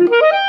Mm-hmm.